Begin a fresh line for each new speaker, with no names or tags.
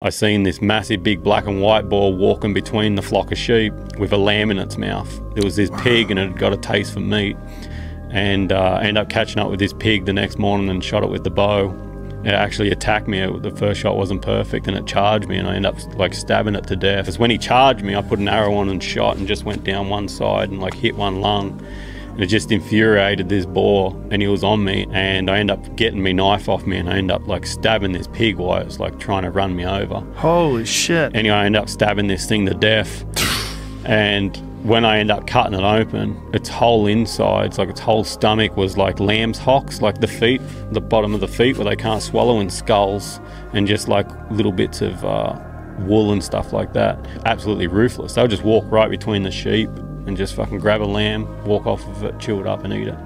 I seen this massive big black and white boar walking between the flock of sheep with a lamb in its mouth. There was this pig and it had got a taste for meat. And uh, I ended up catching up with this pig the next morning and shot it with the bow. It actually attacked me. The first shot wasn't perfect and it charged me and I ended up like stabbing it to death. Because when he charged me, I put an arrow on and shot and just went down one side and like hit one lung. And it just infuriated this boar and he was on me and I end up getting my knife off me and I end up like stabbing this pig while it was like trying to run me over.
Holy shit.
Anyway, I end up stabbing this thing to death. and when I end up cutting it open, its whole insides, like its whole stomach, was like lamb's hocks, like the feet, the bottom of the feet where they can't swallow, and skulls, and just like little bits of uh, wool and stuff like that. Absolutely ruthless. They'll just walk right between the sheep and just fucking grab a lamb, walk off of it, chew it up, and eat it.